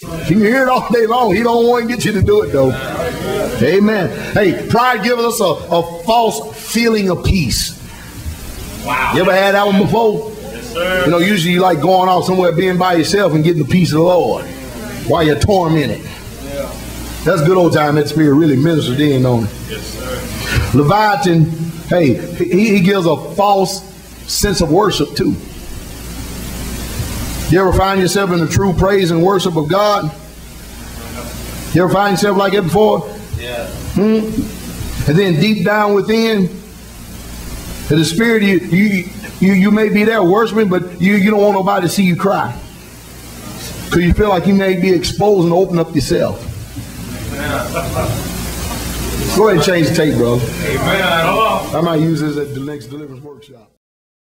You can hear it all day long. He don't want to get you to do it though. Amen. Hey, pride gives us a, a false feeling of peace. Wow. You ever had that one before? Yes, sir. You know, usually you like going out somewhere, being by yourself, and getting the peace of the Lord while you're tormented. Yeah. That's good old time that spirit really ministered in on it. Yes, sir. Leviathan, hey, he, he gives a false sense of worship too. You ever find yourself in the true praise and worship of God? You ever find yourself like that before? Yeah. Hmm? And then deep down within, in the spirit, you, you, you, you may be there worshiping, but you, you don't want nobody to see you cry. Because you feel like you may be exposed and open up yourself. Go ahead and change the tape, bro. Amen. I might use this at the next deliverance workshop.